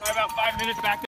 By about five minutes back.